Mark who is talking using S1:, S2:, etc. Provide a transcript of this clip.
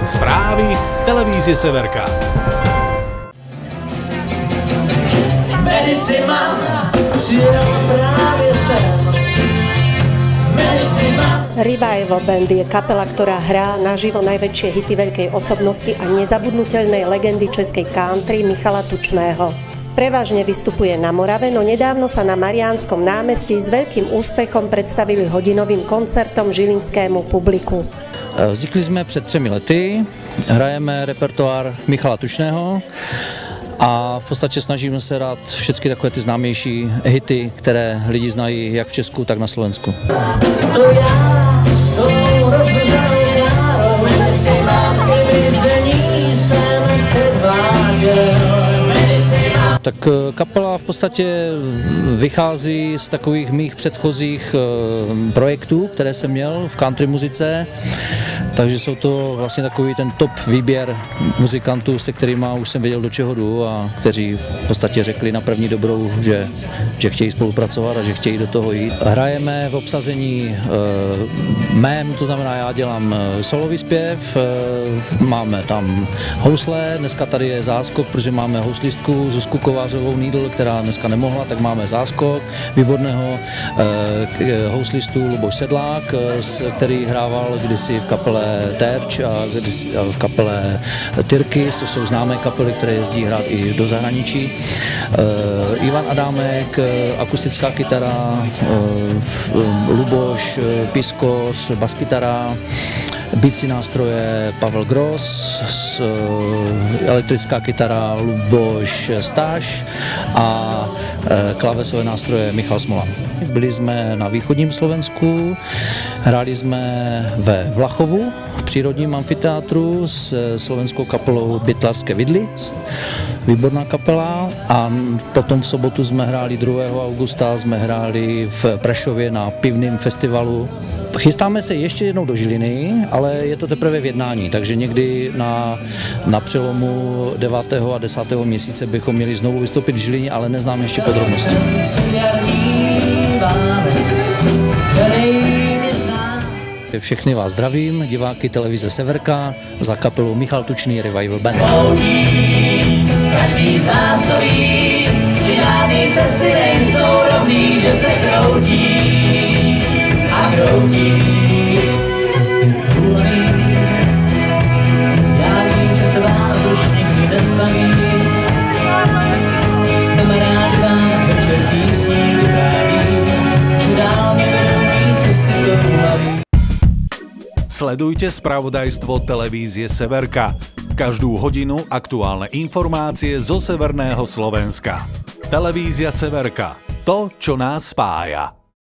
S1: Zprávy televízie Severka.
S2: Medicima přijel právě sem. Medicima
S3: Revival Band je kapela, ktorá hrá naživo najväčšie hity veľkej osobnosti a nezabudnutelnej legendy českej country Michala Tučného. Prevažne vystupuje na Morave, no nedávno sa na Mariánskom námestí s veľkým úspechom predstavili hodinovým koncertom žilinskému publiku.
S4: Vznikli jsme před třemi lety, hrajeme repertoár Michala Tučného a v podstatě snažíme se dát všechny takové ty známější hity, které lidi znají jak v Česku, tak na Slovensku.
S2: to já s tou jsem předváděl.
S4: Tak eh, kapela v podstatě vychází z takových mých předchozích eh, projektů, které jsem měl v country muzice, takže jsou to vlastně takový ten top výběr muzikantů, se kterými už jsem věděl, do čeho jdu a kteří v podstatě řekli na první dobrou, že, že chtějí spolupracovat a že chtějí do toho jít. Hrajeme v obsazení eh, mém, to znamená, já dělám eh, solový zpěv, eh, máme tam housle, dneska tady je záskok, protože máme houslistku Zuzku Kovářovou Nídl, která dneska nemohla, tak máme záskok výborného eh, houslistu Luboš Sedlák, s- který hrával kdysi v kapele Terč a, v kapele Tyrky, to jsou známé kapely, které jezdí hrát i do zahraničí. Eh, Ivan Adámek, eh, akustická kytara, eh, Luboš, pískoř, baskytara, Bicí nástroje Pavel Gross, eh, elektrická kytara Luboš Stáš a eh, klávesové nástroje Michal Smola. Byli jsme na východním Slovensku, hráli jsme ve Vlachovu v přírodním amfiteátru s eh, slovenskou kapelou Bytlarské vidly, výborná kapela a potom v sobotu jsme hráli 2. augusta, jsme hráli v Prešově na pivném festivalu. Chystáme se ještě jednou do Žiliny, ale je to teprve v jednání, takže někdy na, na přelomu 9. a 10. měsíce bychom měli znovu vystoupit v Žilině, ale neznám ještě podrobnosti.
S2: zná.
S4: Všechny vás zdravím, diváky televize Severka za kapelu Michal Tučný Revival Band.
S2: Každý z nás to ví, že žádný cesty nejsou rovný, že se kroutí
S1: Sledujte spravodajstvo televízie Severka. Každú hodinu aktuálne informácie zo severného Slovenska. Televízia Severka. To, čo nás spája.